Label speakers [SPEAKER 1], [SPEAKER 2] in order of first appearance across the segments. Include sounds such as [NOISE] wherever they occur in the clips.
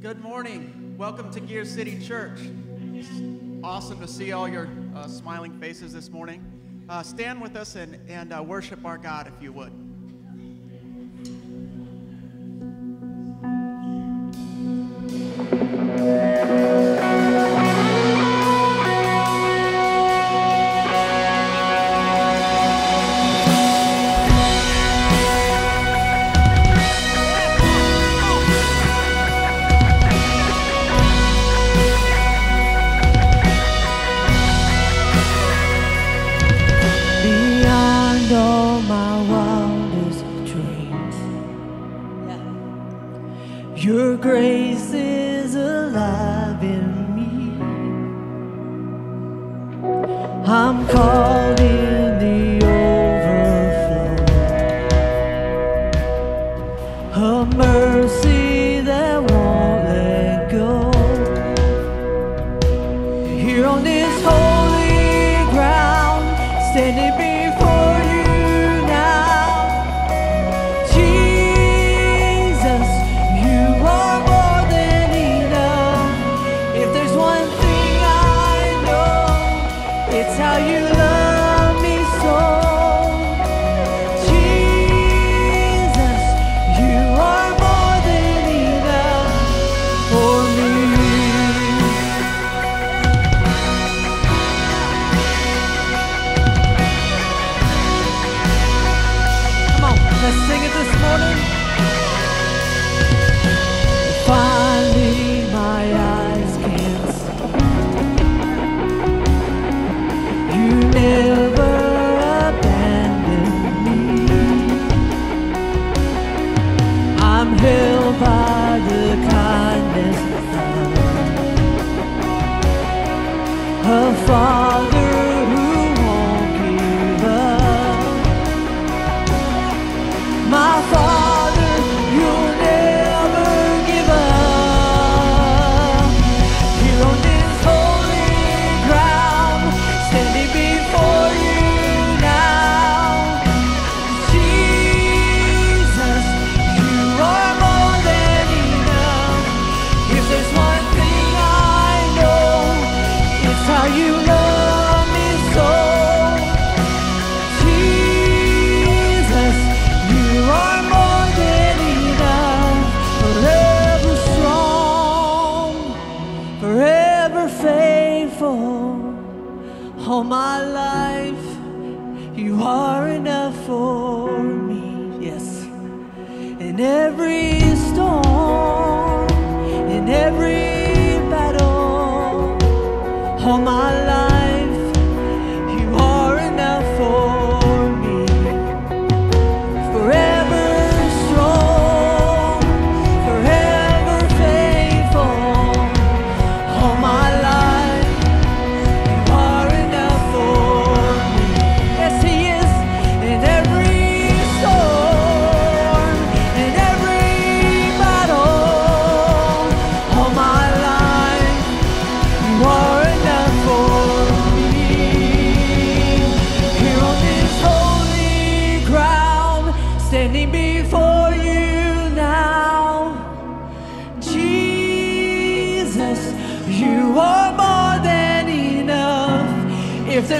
[SPEAKER 1] Good morning. Welcome to Gear City Church. It's awesome to see all your uh, smiling faces this morning. Uh, stand with us and, and uh, worship our God if you would.
[SPEAKER 2] holy ground, standing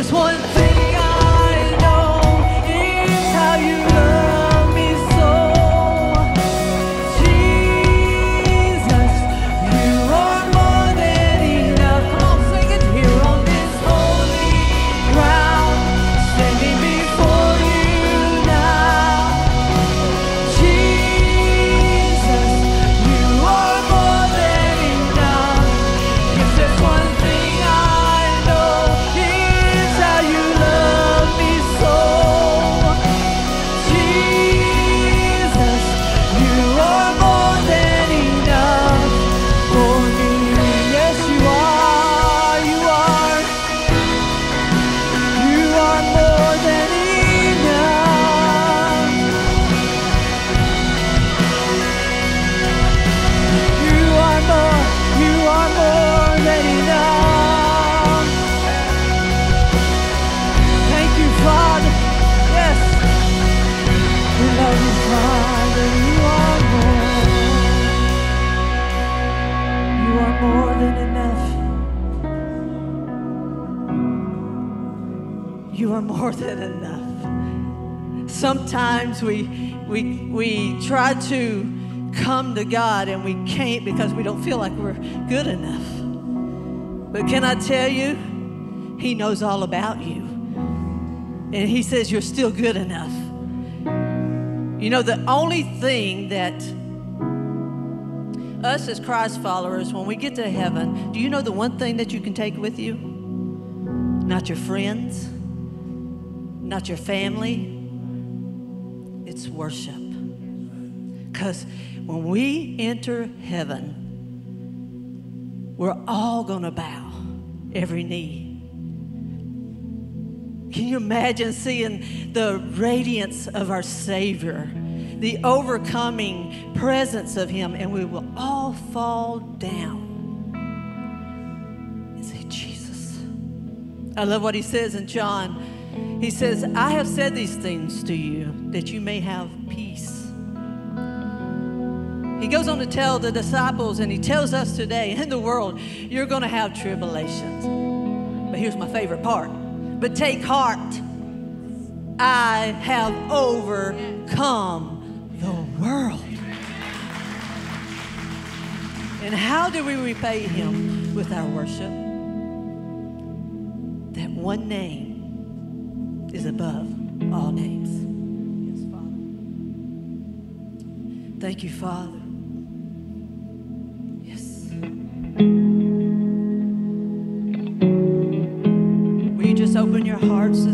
[SPEAKER 2] there's one thing Sometimes we, we, we try to come to God and we can't because we don't feel like we're good enough. But can I tell you, He knows all about you. And He says you're still good enough. You know, the only thing that us as Christ followers, when we get to heaven, do you know the one thing that you can take with you? Not your friends, not your family, it's worship. Because when we enter heaven, we're all going to bow every knee. Can you imagine seeing the radiance of our Savior, the overcoming presence of Him, and we will all fall down and say, Jesus. I love what He says in John. He says, I have said these things to you that you may have peace. He goes on to tell the disciples, and He tells us today in the world, you're going to have tribulations. But here's my favorite part. But take heart. I have overcome the world. And how do we repay him with our worship? That one name is above all names. Yes, Father. Thank you, Father. Yes. Will you just open your hearts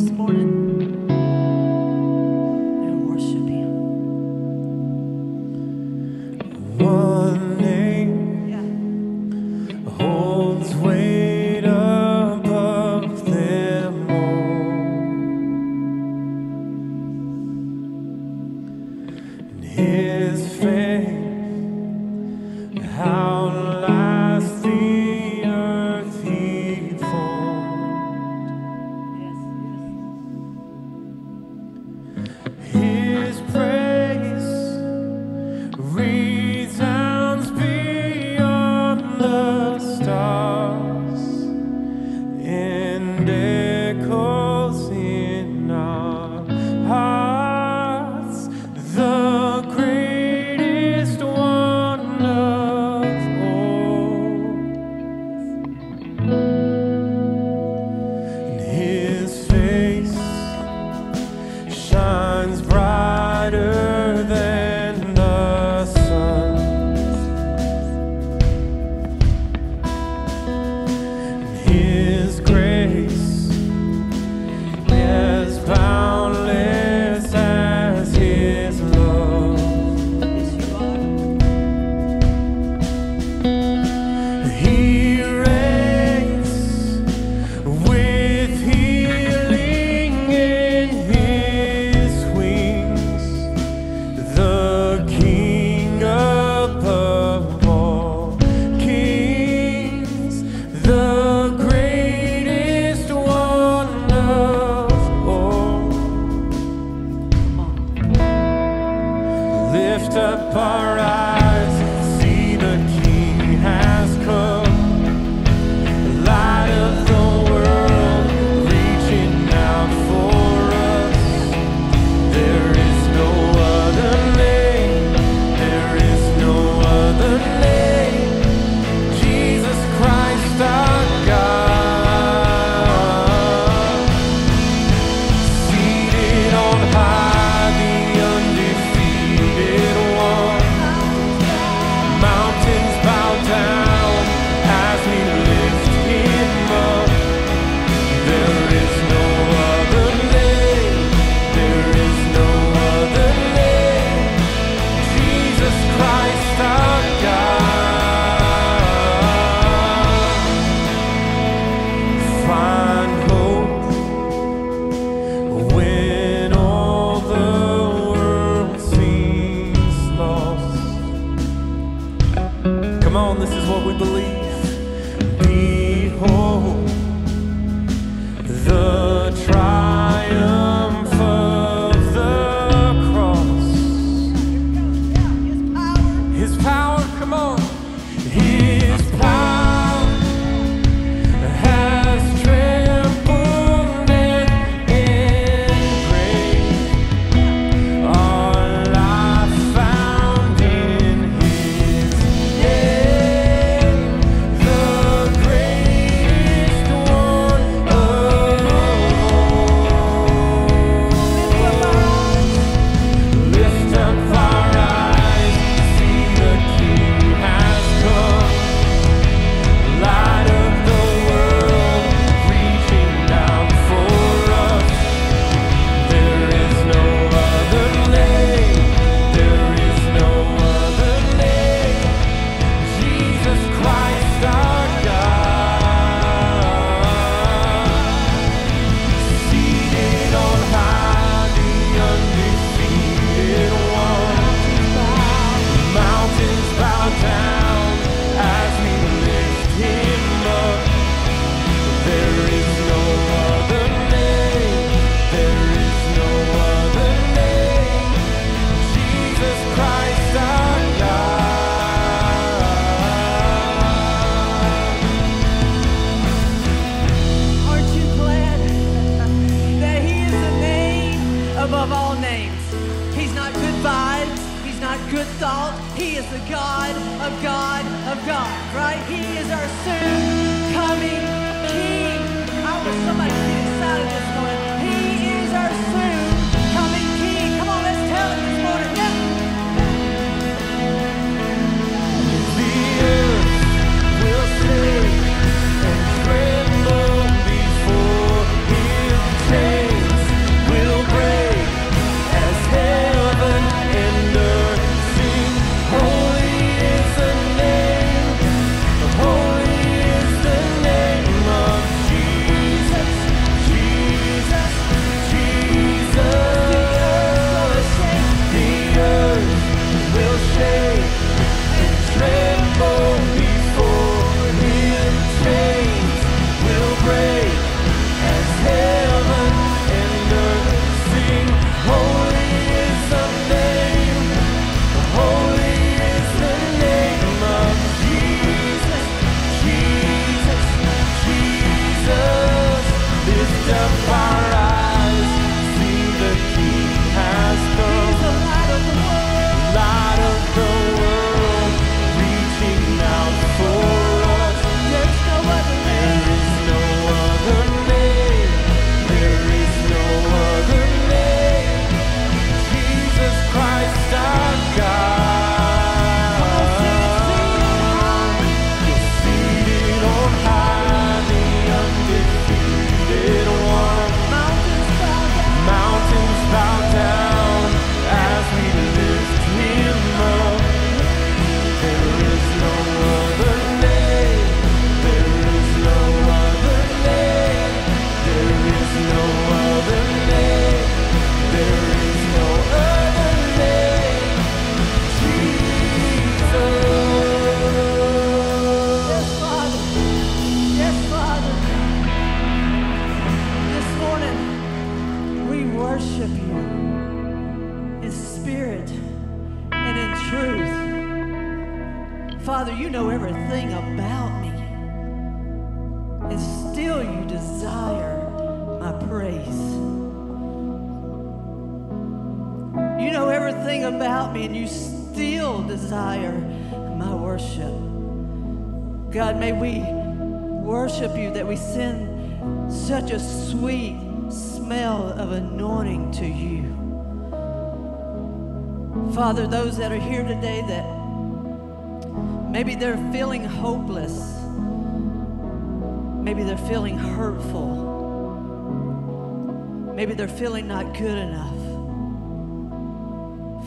[SPEAKER 2] they're feeling not good enough.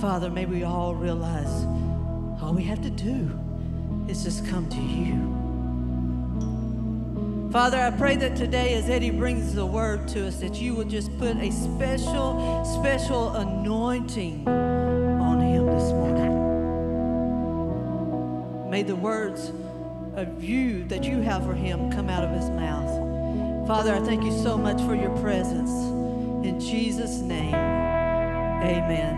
[SPEAKER 2] Father, may we all realize all we have to do is just come to you. Father, I pray that today, as Eddie brings the word to us, that you will just put a special, special anointing on him this morning. May the words of you that you have for him come out of his mouth. Father, I thank you so much for your presence. In Jesus' name, amen.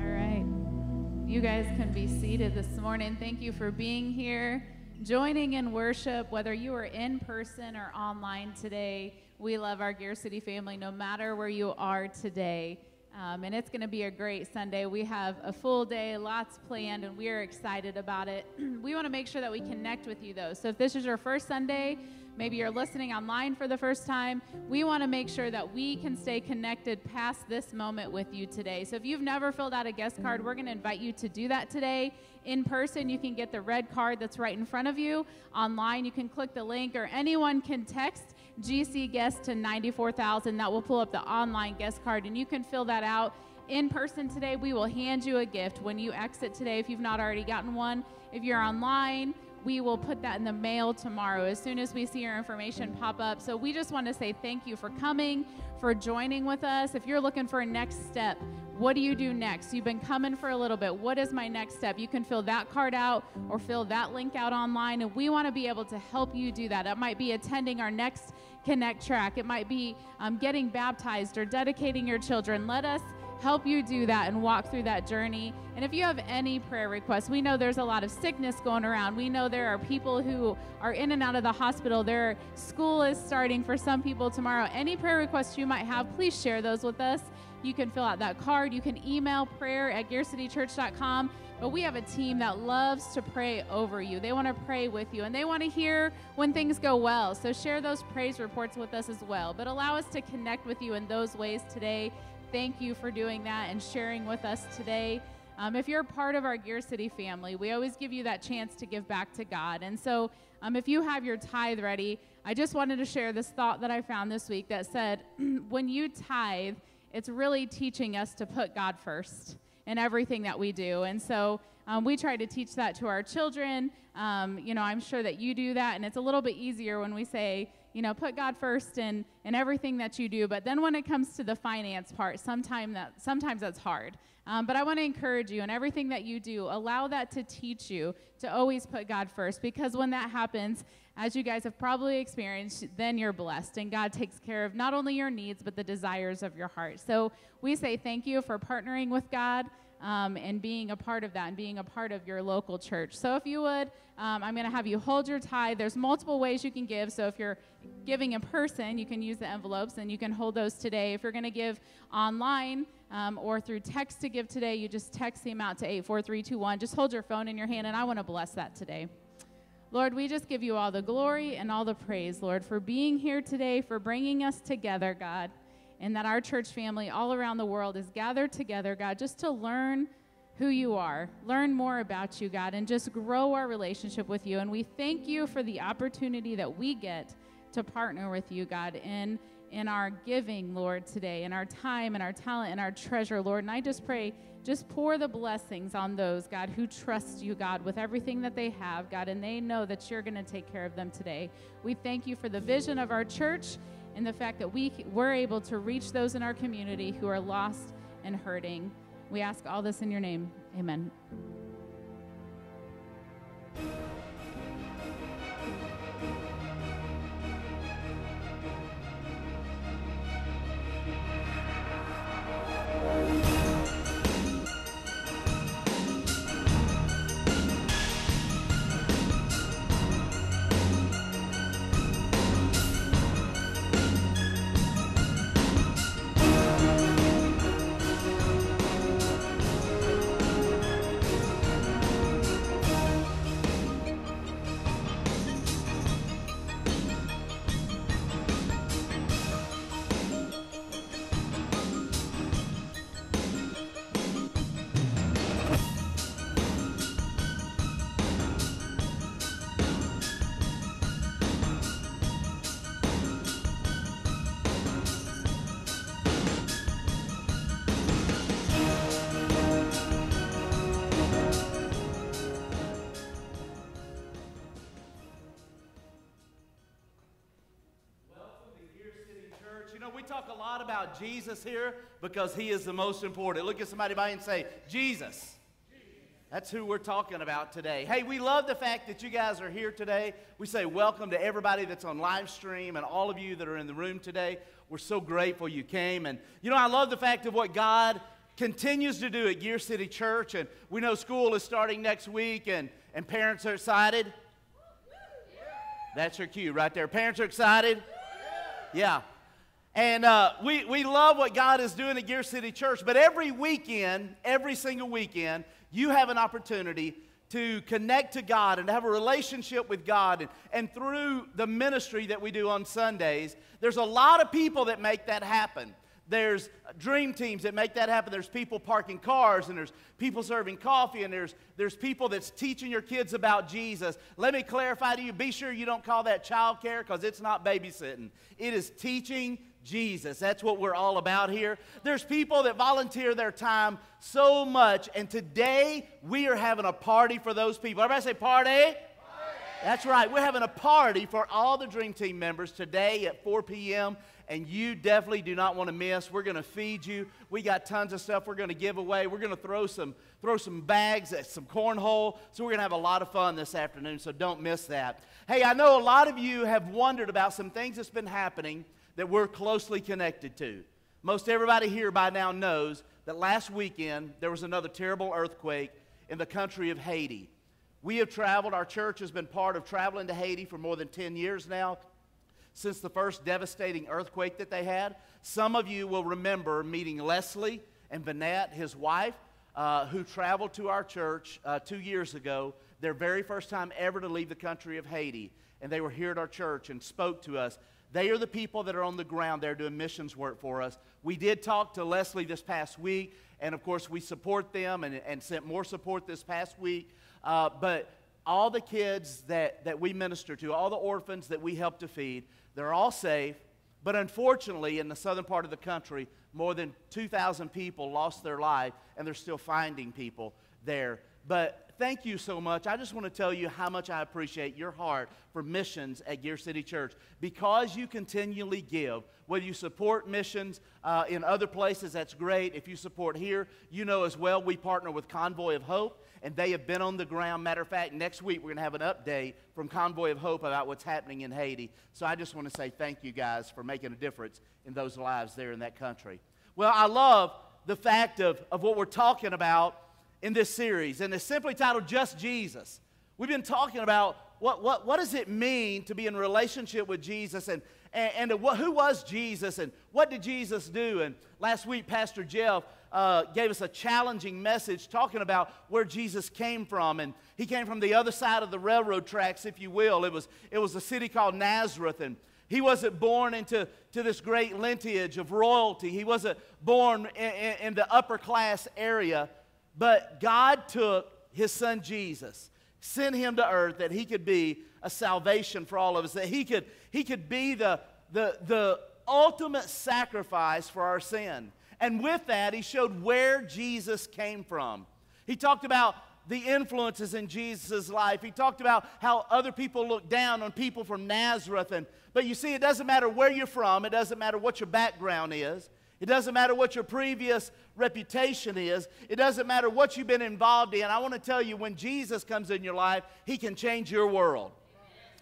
[SPEAKER 3] All right. You guys can be seated this morning. Thank you for being here, joining in worship, whether you are in person or online today. We love our Gear City family no matter where you are today. Um, and it's going to be a great Sunday. We have a full day, lots planned, and we are excited about it. [CLEARS THROAT] we want to make sure that we connect with you, though. So if this is your first Sunday, maybe you're listening online for the first time, we want to make sure that we can stay connected past this moment with you today. So if you've never filled out a guest card, we're going to invite you to do that today. In person, you can get the red card that's right in front of you. Online, you can click the link, or anyone can text GC guest to 94,000. That will pull up the online guest card, and you can fill that out. In person today, we will hand you a gift when you exit today if you've not already gotten one. If you're online, we will put that in the mail tomorrow as soon as we see your information pop up. So we just want to say thank you for coming, for joining with us. If you're looking for a next step, what do you do next? You've been coming for a little bit. What is my next step? You can fill that card out or fill that link out online, and we want to be able to help you do that. It might be attending our next Connect track, it might be um, getting baptized or dedicating your children. Let us help you do that and walk through that journey. And if you have any prayer requests, we know there's a lot of sickness going around. We know there are people who are in and out of the hospital. Their school is starting for some people tomorrow. Any prayer requests you might have, please share those with us. You can fill out that card. You can email prayer at gearcitychurch.com. But we have a team that loves to pray over you. They want to pray with you and they want to hear when things go well. So share those praise reports with us as well. But allow us to connect with you in those ways today. Thank you for doing that and sharing with us today. Um, if you're a part of our Gear City family, we always give you that chance to give back to God. And so um, if you have your tithe ready, I just wanted to share this thought that I found this week that said, [CLEARS THROAT] when you tithe, it's really teaching us to put God first in everything that we do. And so um, we try to teach that to our children. Um, you know, I'm sure that you do that, and it's a little bit easier when we say, you know, put God first in, in everything that you do. But then when it comes to the finance part, sometime that, sometimes that's hard. Um, but I want to encourage you in everything that you do, allow that to teach you to always put God first. Because when that happens, as you guys have probably experienced, then you're blessed. And God takes care of not only your needs, but the desires of your heart. So we say thank you for partnering with God um, and being a part of that and being a part of your local church. So if you would, um, I'm going to have you hold your tithe. There's multiple ways you can give. So if you're giving in person, you can use the envelopes and you can hold those today. If you're going to give online um, or through text to give today, you just text the amount to 84321. Just hold your phone in your hand, and I want to bless that today. Lord, we just give you all the glory and all the praise, Lord, for being here today, for bringing us together, God and that our church family all around the world is gathered together, God, just to learn who you are, learn more about you, God, and just grow our relationship with you. And we thank you for the opportunity that we get to partner with you, God, in in our giving, Lord, today, in our time and our talent and our treasure, Lord. And I just pray, just pour the blessings on those, God, who trust you, God, with everything that they have, God, and they know that you're going to take care of them today. We thank you for the vision of our church and the fact that we were able to reach those in our community who are lost and hurting. We ask all this in your name. Amen.
[SPEAKER 4] Jesus here because he is the most important. Look at somebody by and say, Jesus. That's who we're talking about today. Hey, we love the fact that you guys are here today. We say welcome to everybody that's on live stream and all of you that are in the room today. We're so grateful you came. And, you know, I love the fact of what God continues to do at Gear City Church. And we know school is starting next week, and, and parents are excited. That's your cue right there. Parents are excited. Yeah. And uh, we, we love what God is doing at Gear City Church. But every weekend, every single weekend, you have an opportunity to connect to God and to have a relationship with God. And, and through the ministry that we do on Sundays, there's a lot of people that make that happen. There's dream teams that make that happen. There's people parking cars, and there's people serving coffee, and there's, there's people that's teaching your kids about Jesus. Let me clarify to you be sure you don't call that child care because it's not babysitting. It is teaching Jesus. That's what we're all about here. There's people that volunteer their time so much, and today we are having a party for those people. Everybody say party. That's right. We're having a party for all the Dream Team members today at 4 p.m. And you definitely do not want to miss. We're going to feed you. We got tons of stuff we're going to give away. We're going to throw some throw some bags at some cornhole. So we're going to have a lot of fun this afternoon. So don't miss that. Hey, I know a lot of you have wondered about some things that's been happening that we're closely connected to. Most everybody here by now knows that last weekend there was another terrible earthquake in the country of Haiti. We have traveled, our church has been part of traveling to Haiti for more than 10 years now, since the first devastating earthquake that they had. Some of you will remember meeting Leslie and Vanette, his wife, uh, who traveled to our church uh, two years ago, their very first time ever to leave the country of Haiti. And they were here at our church and spoke to us. They are the people that are on the ground there doing missions work for us. We did talk to Leslie this past week, and of course, we support them and, and sent more support this past week. Uh, but all the kids that, that we minister to, all the orphans that we help to feed, they're all safe. But unfortunately, in the southern part of the country, more than 2,000 people lost their life, and they're still finding people there. But thank you so much. I just want to tell you how much I appreciate your heart for missions at Gear City Church. Because you continually give, whether you support missions uh, in other places, that's great. If you support here, you know as well, we partner with Convoy of Hope, and they have been on the ground. Matter of fact, next week we're going to have an update from Convoy of Hope about what's happening in Haiti. So I just want to say thank you guys for making a difference in those lives there in that country. Well, I love the fact of, of what we're talking about in this series, and it's simply titled Just Jesus. We've been talking about what, what, what does it mean to be in relationship with Jesus and, and, and who was Jesus and what did Jesus do? And last week, Pastor Jeff uh, gave us a challenging message talking about where Jesus came from. And he came from the other side of the railroad tracks, if you will. It was, it was a city called Nazareth. And he wasn't born into to this great lineage of royalty. He wasn't born in, in, in the upper class area. But God took his son Jesus, sent him to earth that he could be a salvation for all of us, that he could, he could be the, the, the ultimate sacrifice for our sin. And with that, he showed where Jesus came from. He talked about the influences in Jesus' life. He talked about how other people look down on people from Nazareth. And, but you see, it doesn't matter where you're from, it doesn't matter what your background is. It doesn't matter what your previous reputation is. It doesn't matter what you've been involved in. I want to tell you, when Jesus comes in your life, he can change your world.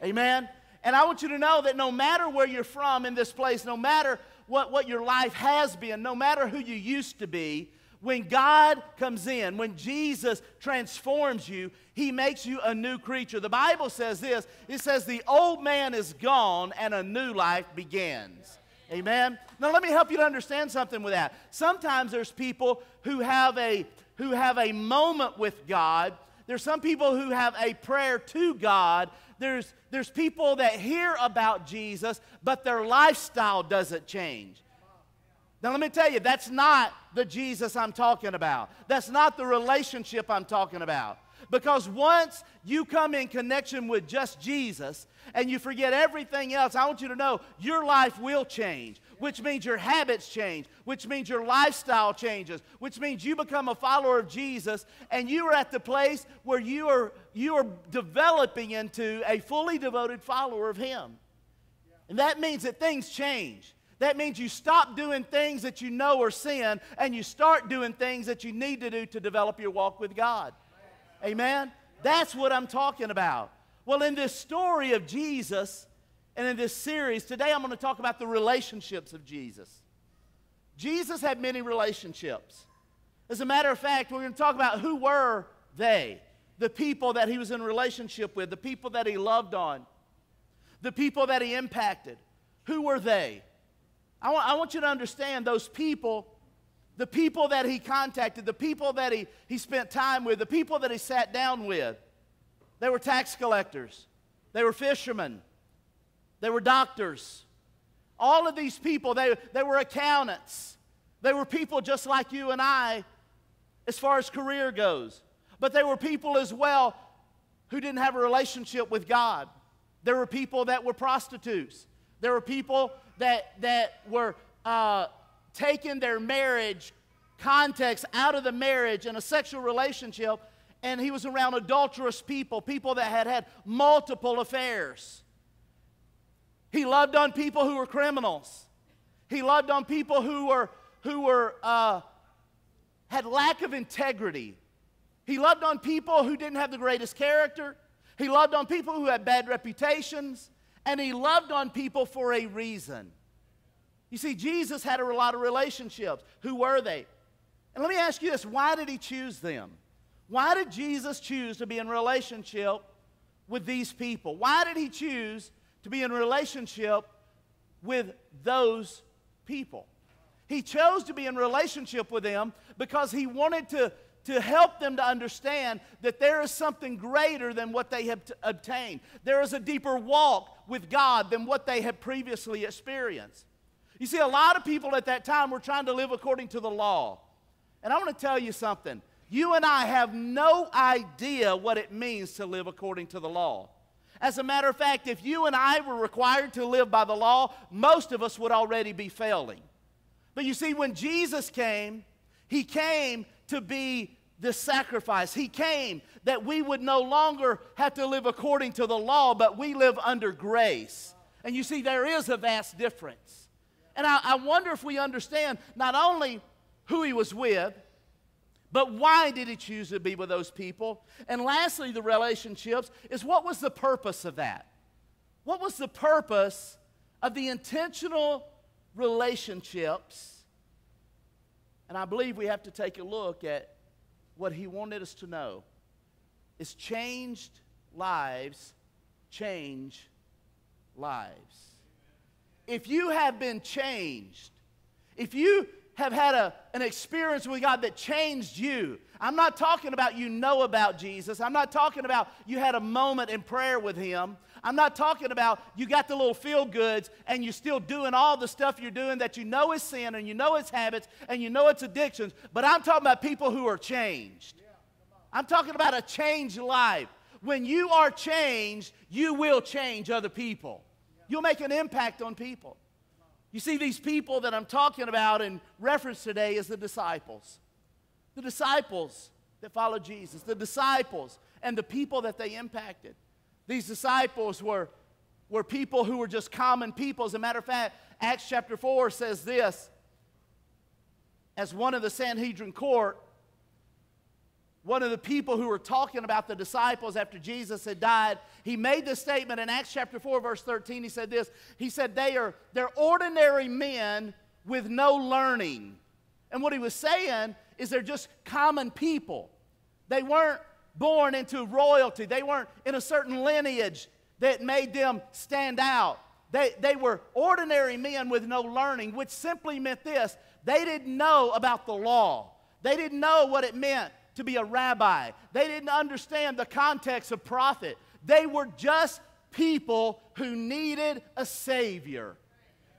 [SPEAKER 4] Amen? And I want you to know that no matter where you're from in this place, no matter what, what your life has been, no matter who you used to be, when God comes in, when Jesus transforms you, he makes you a new creature. The Bible says this it says, The old man is gone and a new life begins. Amen. Now let me help you to understand something with that. Sometimes there's people who have a who have a moment with God. There's some people who have a prayer to God. There's there's people that hear about Jesus, but their lifestyle doesn't change. Now, let me tell you, that's not the Jesus I'm talking about. That's not the relationship I'm talking about. Because once you come in connection with just Jesus and you forget everything else, I want you to know your life will change, which means your habits change, which means your lifestyle changes, which means you become a follower of Jesus and you are at the place where you are, you are developing into a fully devoted follower of Him. And that means that things change. That means you stop doing things that you know are sin and you start doing things that you need to do to develop your walk with God. Amen? That's what I'm talking about. Well, in this story of Jesus and in this series, today I'm going to talk about the relationships of Jesus. Jesus had many relationships. As a matter of fact, we're going to talk about who were they, the people that he was in relationship with, the people that he loved on, the people that he impacted. Who were they? I want, I want you to understand those people the people that he contacted, the people that he, he spent time with, the people that he sat down with. They were tax collectors, they were fishermen, they were doctors. All of these people, they, they were accountants. They were people just like you and I as far as career goes. But they were people as well who didn't have a relationship with God. There were people that were prostitutes. There were people that, that were uh, taken their marriage context out of the marriage and a sexual relationship, and he was around adulterous people, people that had had multiple affairs. He loved on people who were criminals. He loved on people who were who were uh, had lack of integrity. He loved on people who didn't have the greatest character. He loved on people who had bad reputations, and he loved on people for a reason. You see, Jesus had a lot of relationships. Who were they? And let me ask you this why did he choose them? Why did Jesus choose to be in relationship with these people? Why did he choose to be in relationship with those people? He chose to be in relationship with them because he wanted to, to help them to understand that there is something greater than what they have obtained. There is a deeper walk with God than what they had previously experienced. You see, a lot of people at that time were trying to live according to the law. And I want to tell you something. You and I have no idea what it means to live according to the law. As a matter of fact, if you and I were required to live by the law, most of us would already be failing. But you see, when Jesus came, he came to be the sacrifice. He came that we would no longer have to live according to the law, but we live under grace. And you see, there is a vast difference. And I, I wonder if we understand not only who he was with, but why did he choose to be with those people? And lastly, the relationships is what was the purpose of that? What was the purpose of the intentional relationships? And I believe we have to take a look at what he wanted us to know is changed lives change lives. If you have been changed, if you have had a, an experience with God that changed you, I'm not talking about you know about Jesus. I'm not talking about you had a moment in prayer with Him. I'm not talking about you got the little feel goods and you're still doing all the stuff you're doing that you know is sin and you know it's habits and you know it's addictions. But I'm talking about people who are changed. I'm talking about a changed life. When you are changed, you will change other people. You'll make an impact on people. You see, these people that I'm talking about in reference today is the disciples. The disciples that followed Jesus, the disciples and the people that they impacted. These disciples were, were people who were just common people. As a matter of fact, Acts chapter 4 says this as one of the Sanhedrin court, one of the people who were talking about the disciples after Jesus had died, he made this statement in Acts chapter 4, verse 13. He said this He said, They are they're ordinary men with no learning. And what he was saying is they're just common people. They weren't born into royalty, they weren't in a certain lineage that made them stand out. They, they were ordinary men with no learning, which simply meant this they didn't know about the law, they didn't know what it meant to be a rabbi. They didn't understand the context of prophet. They were just people who needed a Savior.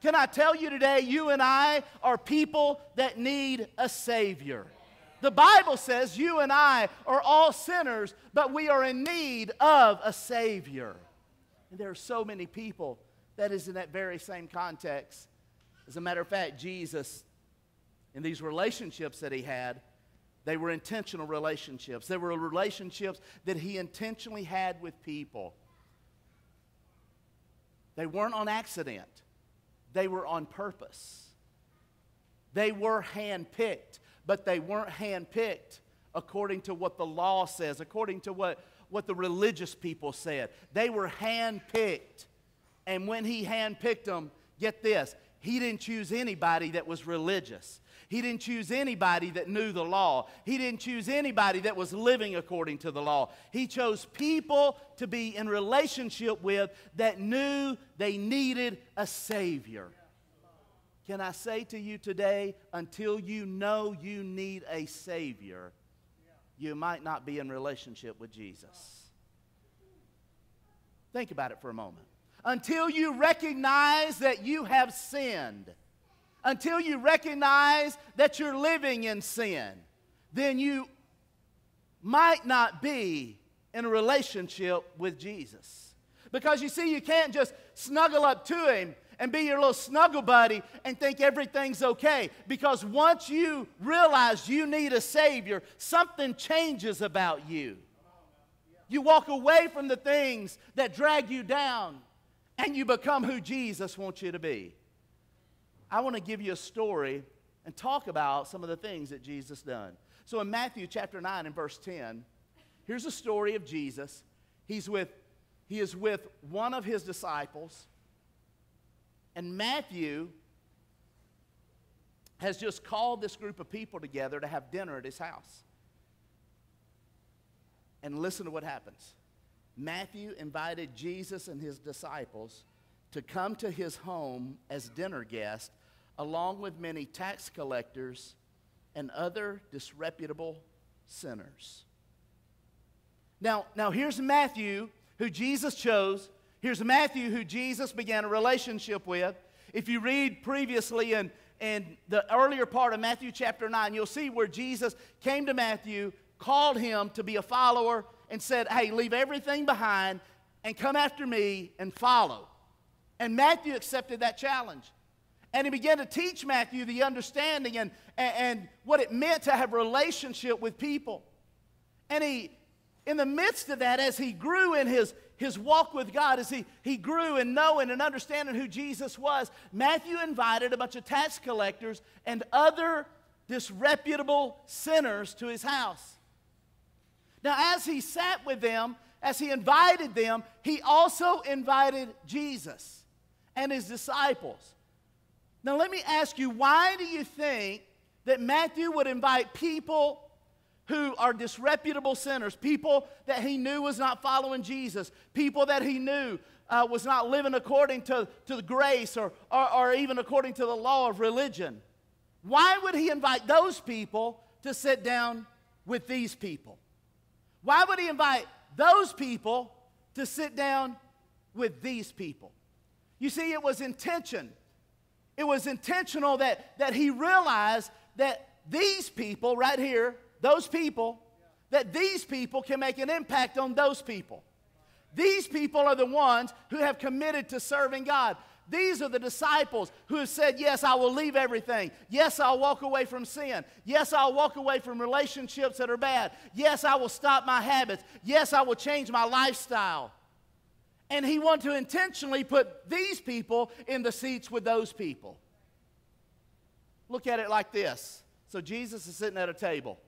[SPEAKER 4] Can I tell you today, you and I are people that need a Savior. The Bible says you and I are all sinners, but we are in need of a Savior. And there are so many people that is in that very same context. As a matter of fact, Jesus, in these relationships that he had, they were intentional relationships. They were relationships that he intentionally had with people. They weren't on accident, they were on purpose. They were handpicked, but they weren't handpicked according to what the law says, according to what, what the religious people said. They were handpicked. And when he handpicked them, get this, he didn't choose anybody that was religious. He didn't choose anybody that knew the law. He didn't choose anybody that was living according to the law. He chose people to be in relationship with that knew they needed a Savior. Can I say to you today, until you know you need a Savior, you might not be in relationship with Jesus. Think about it for a moment. Until you recognize that you have sinned, until you recognize that you're living in sin, then you might not be in a relationship with Jesus. Because you see, you can't just snuggle up to Him and be your little snuggle buddy and think everything's okay. Because once you realize you need a Savior, something changes about you. You walk away from the things that drag you down and you become who Jesus wants you to be. I want to give you a story and talk about some of the things that Jesus done. So in Matthew chapter 9 and verse 10, here's a story of Jesus. He's with he is with one of his disciples. And Matthew has just called this group of people together to have dinner at his house. And listen to what happens. Matthew invited Jesus and his disciples to come to his home as dinner guests, along with many tax collectors and other disreputable sinners. Now, now here's Matthew, who Jesus chose. Here's Matthew, who Jesus began a relationship with. If you read previously in, in the earlier part of Matthew chapter 9, you'll see where Jesus came to Matthew, called him to be a follower, and said, Hey, leave everything behind and come after me and follow. And Matthew accepted that challenge. And he began to teach Matthew the understanding and, and, and what it meant to have relationship with people. And he, in the midst of that, as he grew in his, his walk with God, as he, he grew in knowing and understanding who Jesus was, Matthew invited a bunch of tax collectors and other disreputable sinners to his house. Now, as he sat with them, as he invited them, he also invited Jesus and his disciples. Now, let me ask you, why do you think that Matthew would invite people who are disreputable sinners, people that he knew was not following Jesus, people that he knew uh, was not living according to, to the grace or, or, or even according to the law of religion? Why would he invite those people to sit down with these people? Why would he invite those people to sit down with these people? You see, it was intention. It was intentional that, that he realized that these people right here, those people, that these people can make an impact on those people. These people are the ones who have committed to serving God. These are the disciples who have said, Yes, I will leave everything. Yes, I'll walk away from sin. Yes, I'll walk away from relationships that are bad. Yes, I will stop my habits. Yes, I will change my lifestyle. And he wanted to intentionally put these people in the seats with those people. Look at it like this. So Jesus is sitting at a table.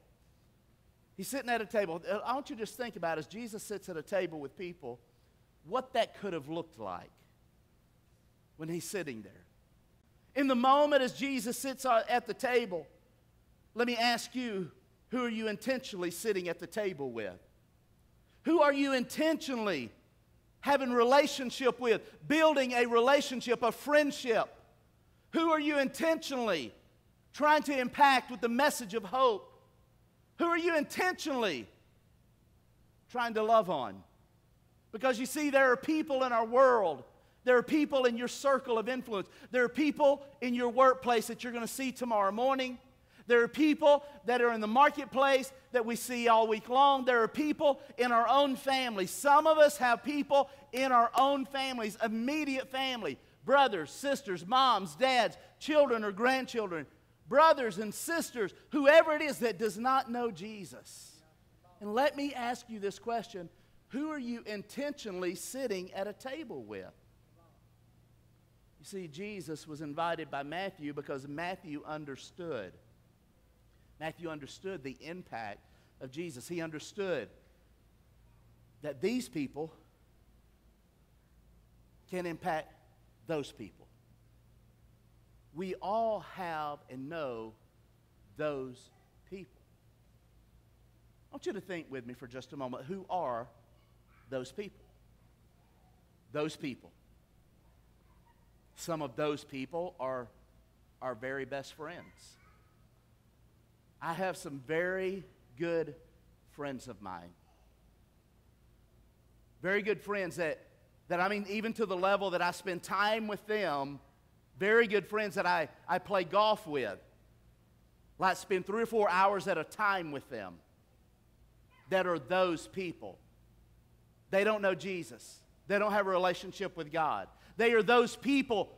[SPEAKER 4] He's sitting at a table. Uh, I want you to just think about as Jesus sits at a table with people, what that could have looked like when he's sitting there. In the moment as Jesus sits uh, at the table, let me ask you who are you intentionally sitting at the table with? Who are you intentionally having relationship with, building a relationship, a friendship? Who are you intentionally trying to impact with the message of hope? Who are you intentionally trying to love on? Because you see, there are people in our world there are people in your circle of influence. There are people in your workplace that you're going to see tomorrow morning. There are people that are in the marketplace that we see all week long. There are people in our own family. Some of us have people in our own families, immediate family, brothers, sisters, moms, dads, children or grandchildren, brothers and sisters, whoever it is that does not know Jesus. And let me ask you this question Who are you intentionally sitting at a table with? You see, Jesus was invited by Matthew because Matthew understood. Matthew understood the impact of Jesus. He understood that these people can impact those people. We all have and know those people. I want you to think with me for just a moment who are those people? Those people. Some of those people are our very best friends. I have some very good friends of mine. Very good friends that, that I mean, even to the level that I spend time with them, very good friends that I, I play golf with. Like spend three or four hours at a time with them. That are those people. They don't know Jesus. They don't have a relationship with God. They are those people.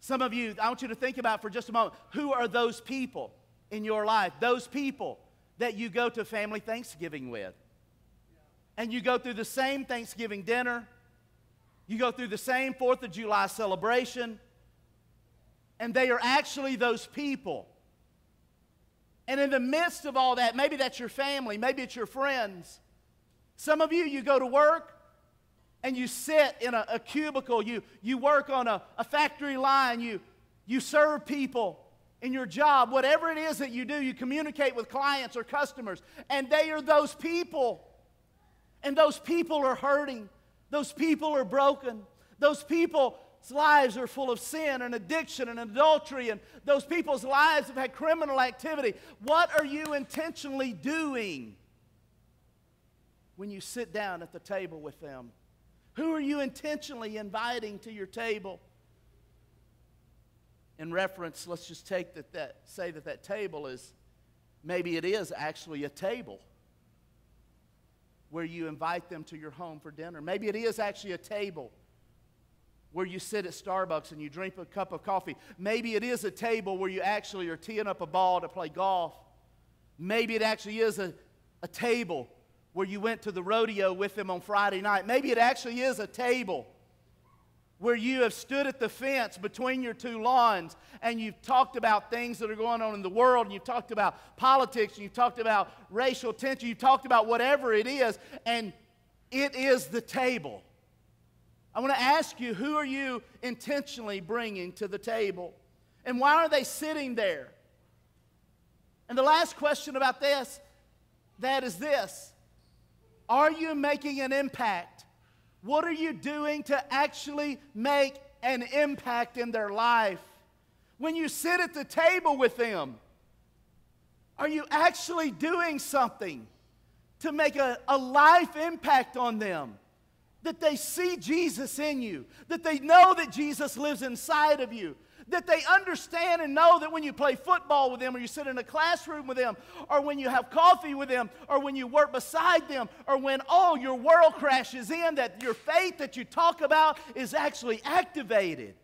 [SPEAKER 4] Some of you, I want you to think about for just a moment who are those people in your life? Those people that you go to family Thanksgiving with. And you go through the same Thanksgiving dinner, you go through the same 4th of July celebration, and they are actually those people. And in the midst of all that, maybe that's your family, maybe it's your friends. Some of you, you go to work and you sit in a, a cubicle, you, you work on a, a factory line, you, you serve people in your job, whatever it is that you do, you communicate with clients or customers, and they are those people. And those people are hurting. Those people are broken. Those people's lives are full of sin and addiction and adultery, and those people's lives have had criminal activity. What are you intentionally doing when you sit down at the table with them? Who are you intentionally inviting to your table? In reference, let's just take that, that say that that table is maybe it is actually a table where you invite them to your home for dinner. Maybe it is actually a table where you sit at Starbucks and you drink a cup of coffee. Maybe it is a table where you actually are teeing up a ball to play golf. Maybe it actually is a, a table where you went to the rodeo with them on Friday night. Maybe it actually is a table where you have stood at the fence between your two lawns and you've talked about things that are going on in the world and you've talked about politics and you've talked about racial tension, you've talked about whatever it is, and it is the table. I want to ask you who are you intentionally bringing to the table? And why are they sitting there? And the last question about this that is this Are you making an impact? What are you doing to actually make an impact in their life? When you sit at the table with them, are you actually doing something to make a, a life impact on them? That they see Jesus in you, that they know that Jesus lives inside of you, that they understand and know that when you play football with them, or you sit in a classroom with them, or when you have coffee with them, or when you work beside them, or when, oh, your world crashes in, that your faith that you talk about is actually activated.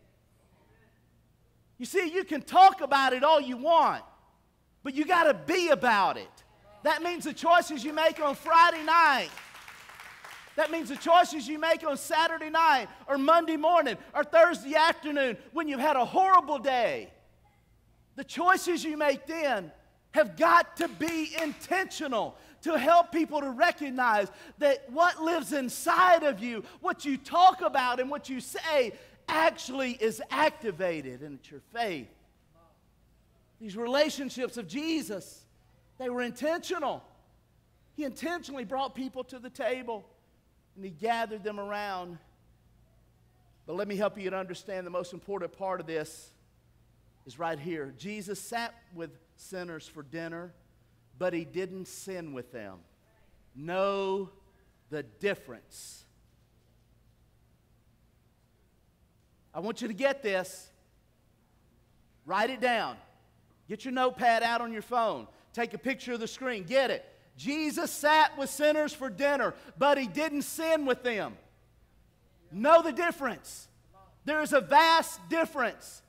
[SPEAKER 4] You see, you can talk about it all you want, but you got to be about it. That means the choices you make on Friday night. That means the choices you make on Saturday night or Monday morning or Thursday afternoon when you've had a horrible day. The choices you make then have got to be intentional to help people to recognize that what lives inside of you, what you talk about and what you say, actually is activated, and it's your faith. These relationships of Jesus, they were intentional. He intentionally brought people to the table and he gathered them around. But let me help you to understand the most important part of this is right here. Jesus sat with sinners for dinner, but he didn't sin with them. Know the difference. I want you to get this. Write it down. Get your notepad out on your phone. Take a picture of the screen. Get it. Jesus sat with sinners for dinner, but he didn't sin with them. Know the difference. There is a vast difference.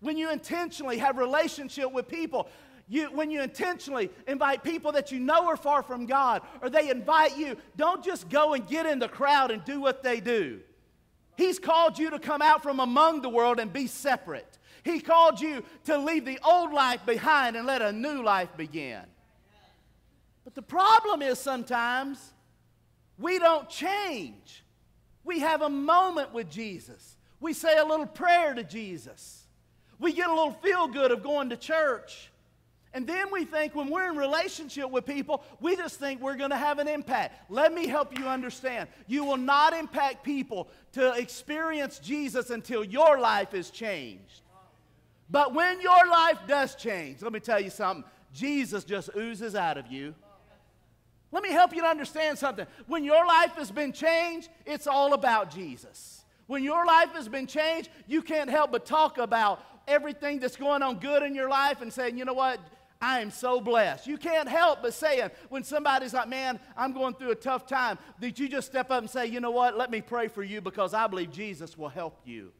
[SPEAKER 4] When you intentionally have relationship with people, you, when you intentionally invite people that you know are far from God, or they invite you, don't just go and get in the crowd and do what they do. He's called you to come out from among the world and be separate. He called you to leave the old life behind and let a new life begin. But the problem is sometimes we don't change. We have a moment with Jesus. We say a little prayer to Jesus. We get a little feel good of going to church. And then we think when we're in relationship with people, we just think we're going to have an impact. Let me help you understand. You will not impact people to experience Jesus until your life is changed. But when your life does change, let me tell you something. Jesus just oozes out of you. Let me help you to understand something. When your life has been changed, it's all about Jesus. When your life has been changed, you can't help but talk about everything that's going on good in your life and saying, you know what? I am so blessed. You can't help but saying, when somebody's like, man, I'm going through a tough time, that you just step up and say, you know what? Let me pray for you because I believe Jesus will help you.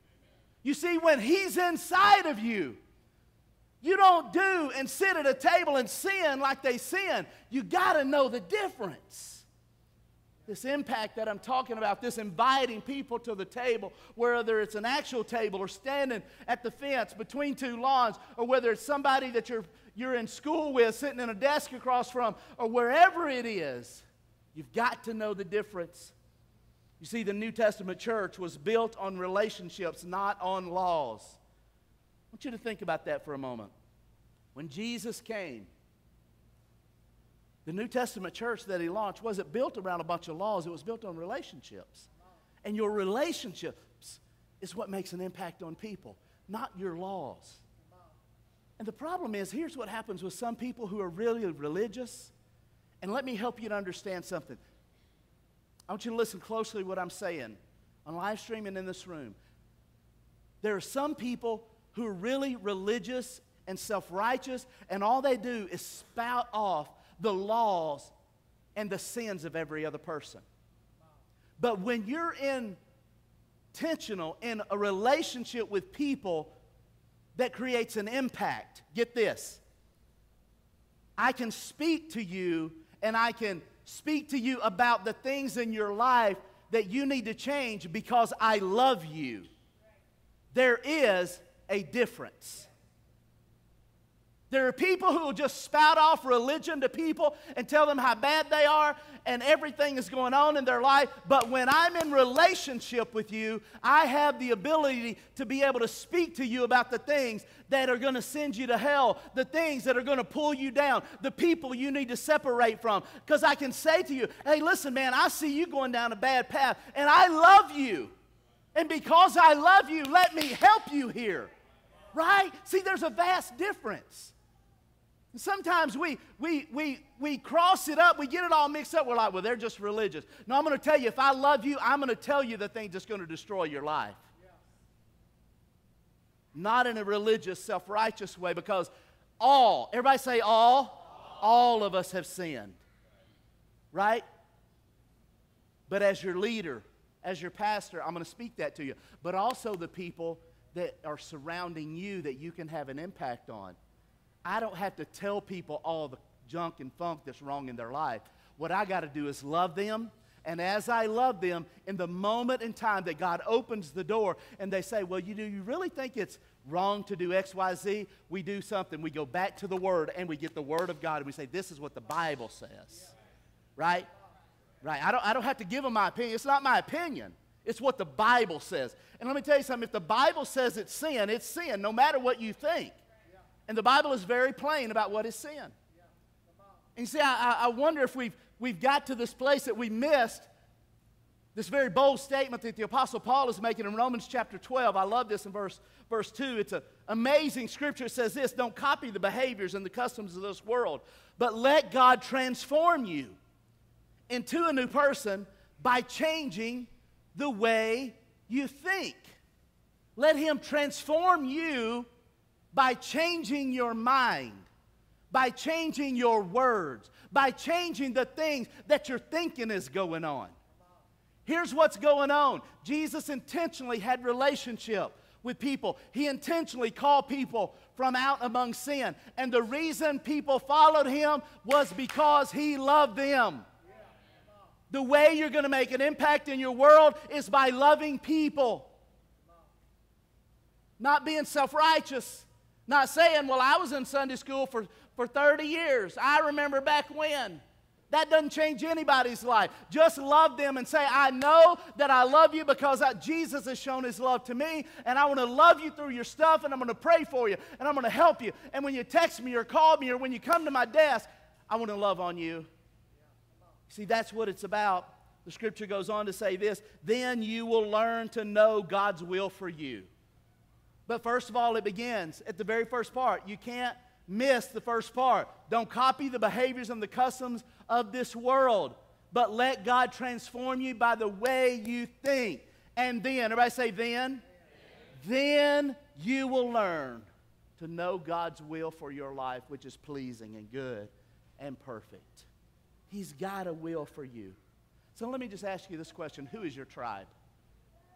[SPEAKER 4] You see, when He's inside of you, you don't do and sit at a table and sin like they sin. You got to know the difference. This impact that I'm talking about, this inviting people to the table, whether it's an actual table or standing at the fence between two lawns, or whether it's somebody that you're, you're in school with sitting in a desk across from, or wherever it is, you've got to know the difference. You see, the New Testament church was built on relationships, not on laws want you to think about that for a moment. When Jesus came, the New Testament church that he launched wasn't built around a bunch of laws, it was built on relationships. And your relationships is what makes an impact on people, not your laws. And the problem is here's what happens with some people who are really religious. And let me help you to understand something. I want you to listen closely to what I'm saying on live stream and in this room. There are some people who are really religious and self righteous, and all they do is spout off the laws and the sins of every other person. But when you're intentional in a relationship with people that creates an impact, get this. I can speak to you and I can speak to you about the things in your life that you need to change because I love you. There is a difference. There are people who will just spout off religion to people and tell them how bad they are and everything is going on in their life. But when I'm in relationship with you, I have the ability to be able to speak to you about the things that are going to send you to hell, the things that are going to pull you down, the people you need to separate from. Because I can say to you, hey, listen, man, I see you going down a bad path and I love you. And because I love you, let me help you here. Right? See, there's a vast difference. And sometimes we, we, we, we cross it up, we get it all mixed up. We're like, well, they're just religious. No, I'm going to tell you, if I love you, I'm going to tell you the thing that's going to destroy your life. Not in a religious, self righteous way, because all, everybody say all, all of us have sinned. Right? But as your leader, as your pastor, I'm going to speak that to you. But also the people that are surrounding you that you can have an impact on. I don't have to tell people all the junk and funk that's wrong in their life. What I got to do is love them. And as I love them, in the moment in time that God opens the door and they say, Well, you do you really think it's wrong to do XYZ? We do something. We go back to the Word and we get the Word of God and we say, This is what the Bible says. Right? Right. I don't, I don't have to give them my opinion. It's not my opinion. It's what the Bible says. And let me tell you something if the Bible says it's sin, it's sin, no matter what you think. And the Bible is very plain about what is sin. And you see, I, I wonder if we've, we've got to this place that we missed this very bold statement that the Apostle Paul is making in Romans chapter 12. I love this in verse, verse 2. It's an amazing scripture. It says this Don't copy the behaviors and the customs of this world, but let God transform you into a new person by changing the way you think. Let Him transform you by changing your mind, by changing your words, by changing the things that you're thinking is going on. Here's what's going on Jesus intentionally had relationship with people. He intentionally called people from out among sin. And the reason people followed him was because he loved them. The way you're going to make an impact in your world is by loving people. Not being self righteous. Not saying, well, I was in Sunday school for, for 30 years. I remember back when. That doesn't change anybody's life. Just love them and say, I know that I love you because I, Jesus has shown his love to me, and I want to love you through your stuff, and I'm going to pray for you, and I'm going to help you. And when you text me or call me or when you come to my desk, I want to love on you. See, that's what it's about. The scripture goes on to say this then you will learn to know God's will for you. But first of all, it begins at the very first part. You can't miss the first part. Don't copy the behaviors and the customs of this world, but let God transform you by the way you think. And then, everybody say, then? Then you will learn to know God's will for your life, which is pleasing and good and perfect. He's got a will for you. So let me just ask you this question Who is your tribe?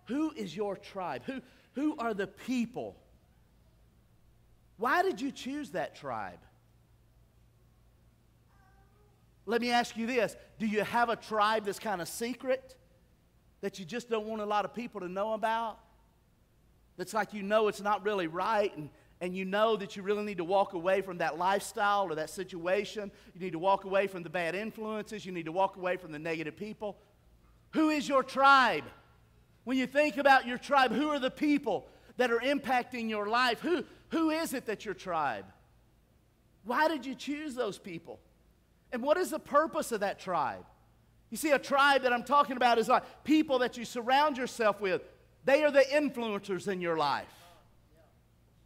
[SPEAKER 4] Who is your tribe? Who, who are the people? Why did you choose that tribe? Let me ask you this Do you have a tribe that's kind of secret that you just don't want a lot of people to know about? That's like you know it's not really right and, and you know that you really need to walk away from that lifestyle or that situation. You need to walk away from the bad influences. You need to walk away from the negative people. Who is your tribe? When you think about your tribe, who are the people that are impacting your life? Who, who is it that your tribe? Why did you choose those people? And what is the purpose of that tribe? You see, a tribe that I'm talking about is like people that you surround yourself with. They are the influencers in your life.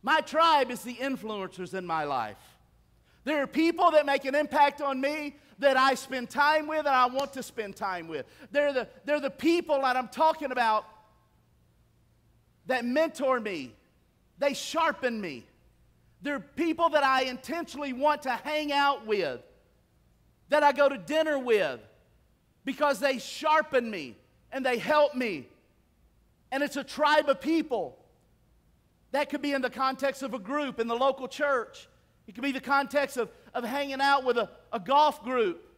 [SPEAKER 4] My tribe is the influencers in my life. There are people that make an impact on me that I spend time with and I want to spend time with. They're the, they're the people that I'm talking about that mentor me, they sharpen me. They're people that I intentionally want to hang out with, that I go to dinner with, because they sharpen me and they help me. And it's a tribe of people. That could be in the context of a group in the local church. It could be the context of, of hanging out with a, a golf group.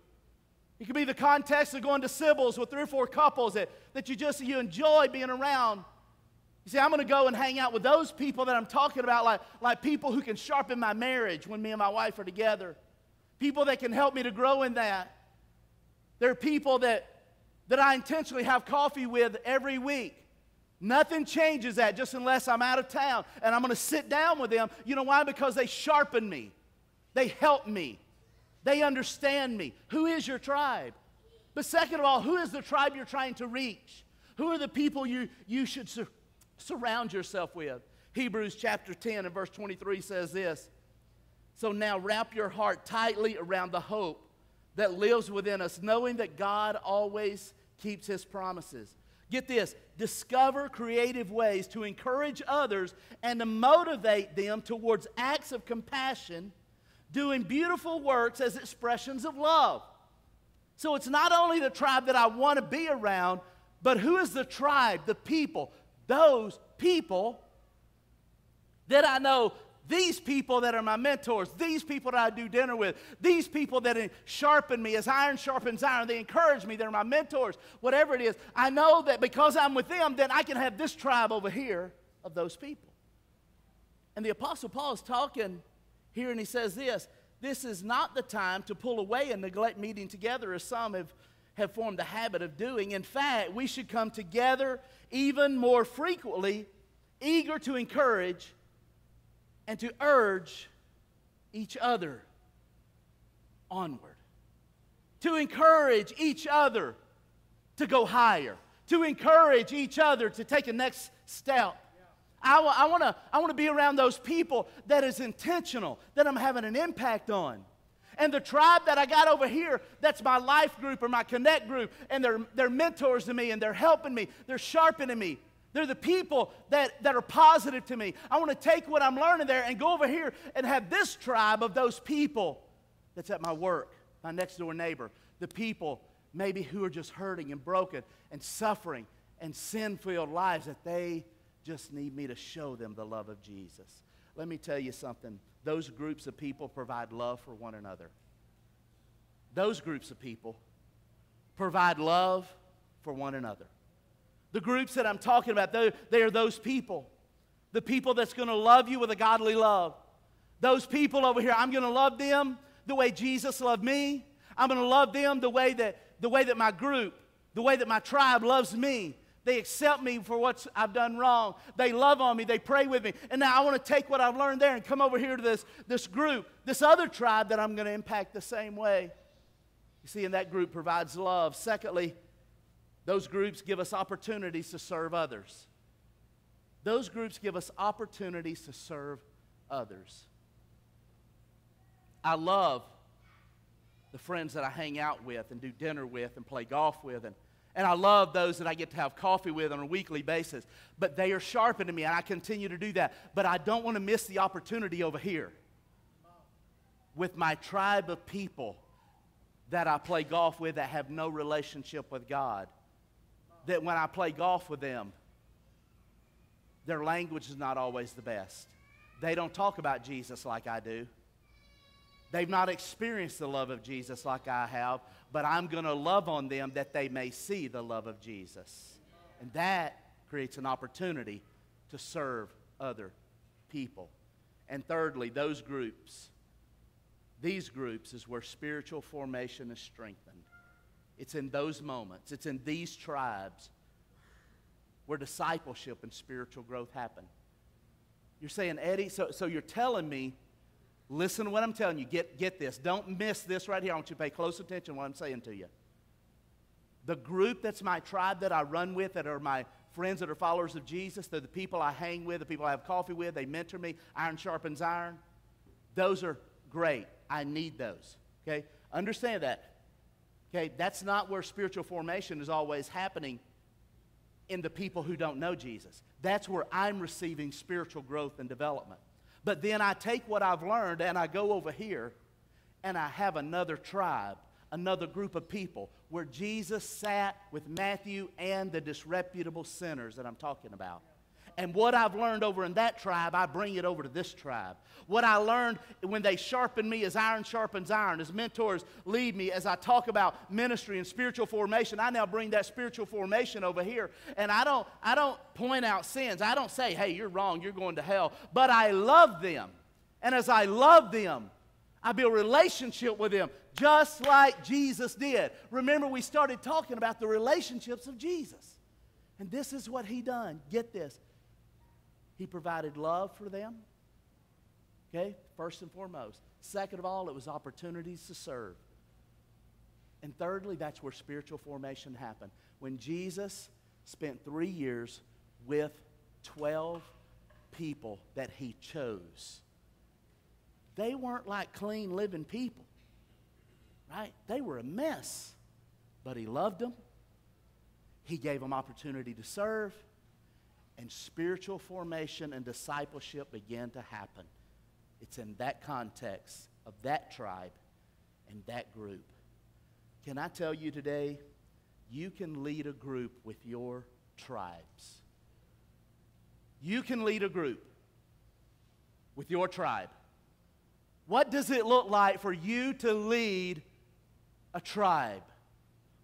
[SPEAKER 4] It could be the context of going to Sybil's with three or four couples that, that you just you enjoy being around. You see, I'm going to go and hang out with those people that I'm talking about, like, like people who can sharpen my marriage when me and my wife are together. People that can help me to grow in that. There are people that, that I intentionally have coffee with every week. Nothing changes that just unless I'm out of town and I'm going to sit down with them. You know why? Because they sharpen me, they help me, they understand me. Who is your tribe? But second of all, who is the tribe you're trying to reach? Who are the people you, you should sur- surround yourself with? Hebrews chapter 10 and verse 23 says this So now wrap your heart tightly around the hope that lives within us, knowing that God always keeps his promises. Get this discover creative ways to encourage others and to motivate them towards acts of compassion, doing beautiful works as expressions of love. So it's not only the tribe that I want to be around, but who is the tribe, the people, those people that I know these people that are my mentors, these people that I do dinner with, these people that sharpen me as iron sharpens iron, they encourage me, they're my mentors, whatever it is. I know that because I'm with them, then I can have this tribe over here of those people. And the Apostle Paul is talking here and he says this this is not the time to pull away and neglect meeting together as some have, have formed the habit of doing. In fact, we should come together even more frequently, eager to encourage and to urge each other onward, to encourage each other to go higher, to encourage each other to take a next step. I, I want to I wanna be around those people that is intentional, that I'm having an impact on. And the tribe that I got over here, that's my life group or my connect group, and they're, they're mentors to me and they're helping me, they're sharpening me. They're the people that, that are positive to me. I want to take what I'm learning there and go over here and have this tribe of those people that's at my work, my next door neighbor, the people maybe who are just hurting and broken and suffering and sin filled lives that they just need me to show them the love of Jesus. Let me tell you something those groups of people provide love for one another. Those groups of people provide love for one another. The groups that I'm talking about, they, they are those people. The people that's going to love you with a godly love. Those people over here, I'm going to love them the way Jesus loved me. I'm going to love them the way that the way that my group, the way that my tribe loves me. They accept me for what I've done wrong. They love on me. They pray with me. And now I want to take what I've learned there and come over here to this, this group, this other tribe that I'm going to impact the same way. You see, and that group provides love. Secondly, those groups give us opportunities to serve others. Those groups give us opportunities to serve others. I love the friends that I hang out with and do dinner with and play golf with. And, and I love those that I get to have coffee with on a weekly basis. But they are sharpening me, and I continue to do that. But I don't want to miss the opportunity over here with my tribe of people that I play golf with that have no relationship with God that when I play golf with them, their language is not always the best. They don't talk about Jesus like I do. They've not experienced the love of Jesus like I have, but I'm going to love on them that they may see the love of Jesus. And that creates an opportunity to serve other people. And thirdly, those groups, these groups is where spiritual formation is strengthened. It's in those moments, it's in these tribes where discipleship and spiritual growth happen. You're saying, Eddie, so, so you're telling me Listen to what I'm telling you. Get, get this. Don't miss this right here. I want you to pay close attention to what I'm saying to you. The group that's my tribe that I run with, that are my friends that are followers of Jesus, they're the people I hang with, the people I have coffee with, they mentor me. Iron sharpens iron. Those are great. I need those. Okay? Understand that. Okay? That's not where spiritual formation is always happening in the people who don't know Jesus. That's where I'm receiving spiritual growth and development. But then I take what I've learned and I go over here and I have another tribe, another group of people where Jesus sat with Matthew and the disreputable sinners that I'm talking about. And what I've learned over in that tribe, I bring it over to this tribe. What I learned when they sharpen me as iron sharpens iron, as mentors lead me, as I talk about ministry and spiritual formation, I now bring that spiritual formation over here. And I don't, I don't point out sins. I don't say, hey, you're wrong, you're going to hell. But I love them. And as I love them, I build relationship with them, just like Jesus did. Remember, we started talking about the relationships of Jesus. And this is what he done. Get this. He provided love for them. Okay, first and foremost. Second of all, it was opportunities to serve. And thirdly, that's where spiritual formation happened. When Jesus spent three years with 12 people that he chose, they weren't like clean living people, right? They were a mess. But he loved them, he gave them opportunity to serve, and spiritual formation and discipleship began to happen. It's in that context of that tribe and that group. Can I tell you today, you can lead a group with your tribes. You can lead a group with your tribe. What does it look like for you to lead a tribe?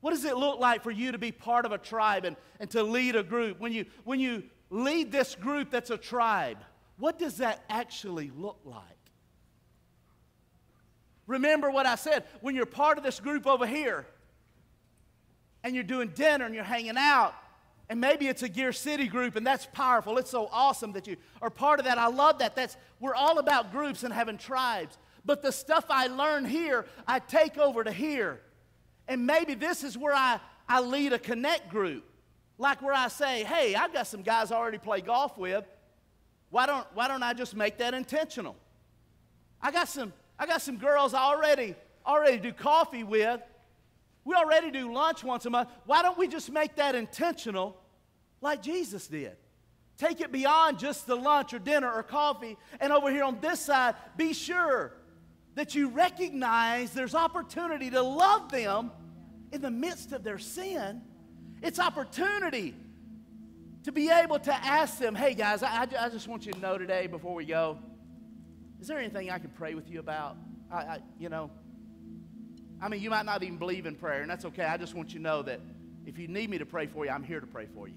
[SPEAKER 4] What does it look like for you to be part of a tribe and, and to lead a group? When you, when you lead this group that's a tribe, what does that actually look like? Remember what I said when you're part of this group over here and you're doing dinner and you're hanging out, and maybe it's a Gear City group, and that's powerful. It's so awesome that you are part of that. I love that. That's we're all about groups and having tribes. But the stuff I learn here, I take over to here. And maybe this is where I, I lead a connect group. Like where I say, hey, I've got some guys I already play golf with. Why don't, why don't I just make that intentional? I got some, I got some girls I already, already do coffee with. We already do lunch once a month. Why don't we just make that intentional like Jesus did? Take it beyond just the lunch or dinner or coffee. And over here on this side, be sure that you recognize there's opportunity to love them in the midst of their sin. It's opportunity to be able to ask them, hey guys, I, I just want you to know today before we go, is there anything I can pray with you about? I, I, you know, I mean, you might not even believe in prayer, and that's okay. I just want you to know that if you need me to pray for you, I'm here to pray for you.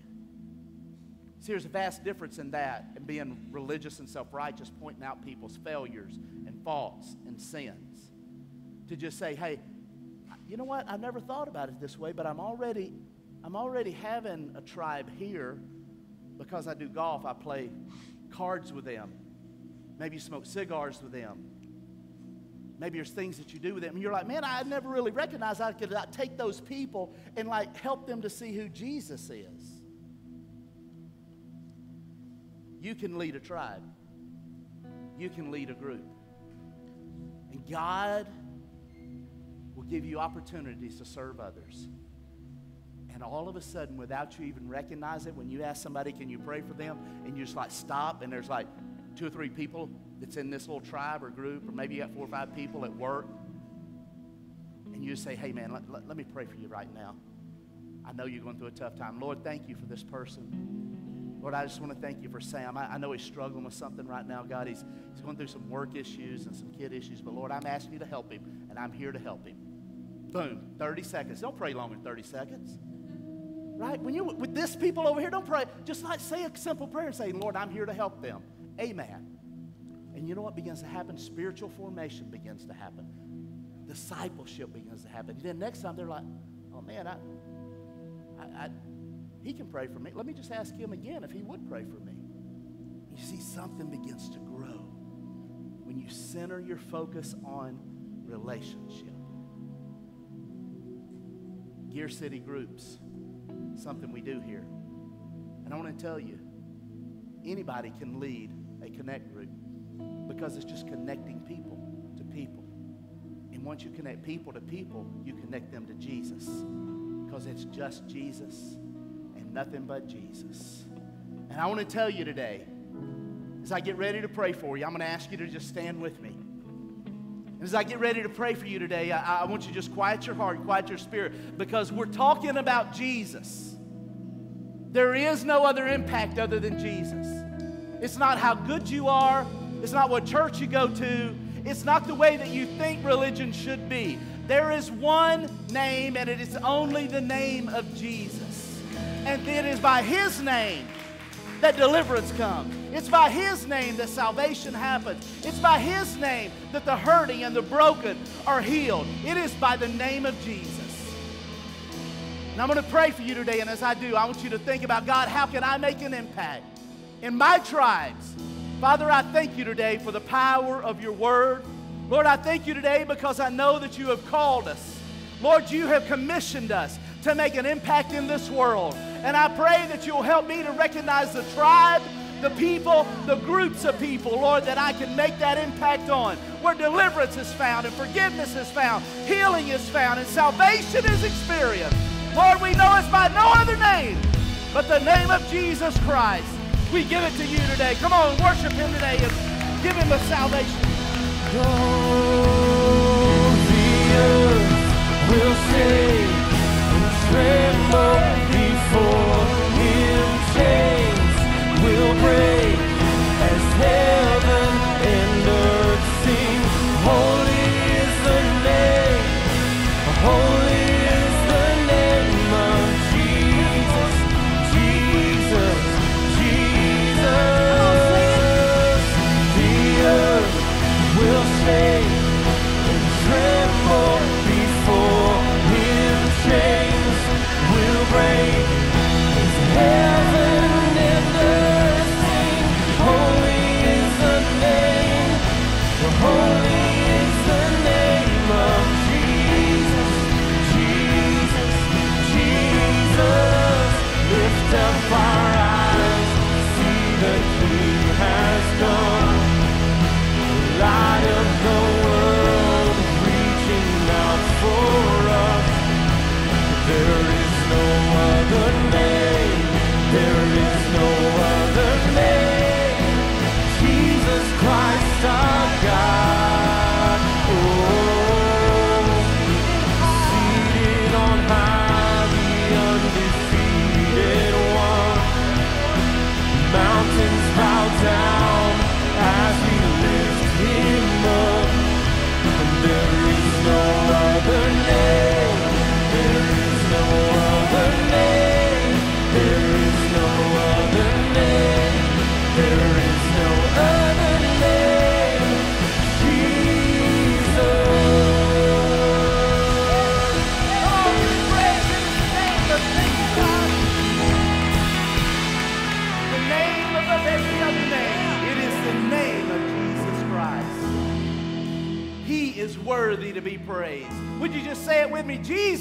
[SPEAKER 4] See, there's a vast difference in that and being religious and self righteous, pointing out people's failures and faults and sins. To just say, hey, you know what? I've never thought about it this way, but I'm already, I'm already having a tribe here because I do golf. I play cards with them. Maybe you smoke cigars with them. Maybe there's things that you do with them. And you're like, man, I never really recognized I could take those people and like help them to see who Jesus is. You can lead a tribe. You can lead a group. And God will give you opportunities to serve others. And all of a sudden, without you even recognize it, when you ask somebody, can you pray for them? And you just like stop, and there's like two or three people that's in this little tribe or group, or maybe you got four or five people at work. And you say, hey, man, let, let, let me pray for you right now. I know you're going through a tough time. Lord, thank you for this person. Lord, I just want to thank you for Sam. I, I, know he's struggling with something right now, God. He's, he's going through some work issues and some kid issues, but Lord, I'm asking you to help him, and I'm here to help him. Boom, 30 seconds. Don't pray longer than 30 seconds. Right? When you with this people over here, don't pray. Just like say a simple prayer and say, Lord, I'm here to help them. Amen. And you know what begins to happen? Spiritual formation begins to happen. Discipleship begins to happen. And then next time they're like, oh man, I, I, I, he can pray for me. Let me just ask him again if he would pray for me. You see, something begins to grow when you center your focus on relationship. Gear City groups, something we do here. And I want to tell you, anybody can lead a connect group because it's just connecting people to people. And once you connect people to people, you connect them to Jesus because it's just Jesus and nothing but Jesus. And I want to tell you today, as I get ready to pray for you, I'm going to ask you to just stand with me. As I get ready to pray for you today, I, I want you to just quiet your heart, quiet your spirit, because we're talking about Jesus. There is no other impact other than Jesus. It's not how good you are, it's not what church you go to, it's not the way that you think religion should be. There is one name, and it is only the name of Jesus. And it is by His name that deliverance comes. It's by His name that salvation happens. It's by His name that the hurting and the broken are healed. It is by the name of Jesus. And I'm going to pray for you today, and as I do, I want you to think about God, how can I make an impact in my tribes? Father, I thank you today for the power of your word. Lord, I thank you today because I know that you have called us. Lord, you have commissioned us to make an impact in this world. And I pray that you'll help me to recognize the tribe, the people, the groups of people, Lord, that I can make that impact on. Where deliverance is found, and forgiveness is found, healing is found, and salvation is experienced. Lord, we know it's by no other name but the name of Jesus Christ. We give it to you today. Come on, worship him today and give him the salvation.
[SPEAKER 5] the earth will shake and tremble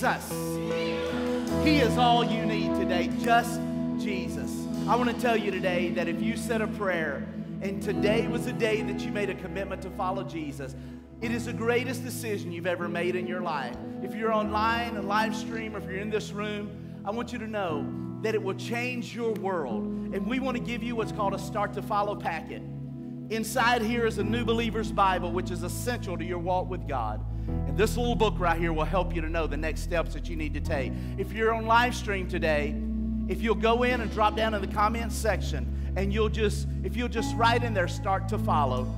[SPEAKER 5] Jesus.
[SPEAKER 4] He is all you need today. Just Jesus. I want to tell you today that if you said a prayer and today was the day that you made a commitment to follow Jesus, it is the greatest decision you've ever made in your life. If you're online, a live stream, or if you're in this room, I want you to know that it will change your world. And we want to give you what's called a Start to Follow packet. Inside here is a New Believer's Bible, which is essential to your walk with God. And this little book right here will help you to know the next steps that you need to take. If you're on live stream today, if you'll go in and drop down in the comments section and you'll just, if you'll just write in there, start to follow,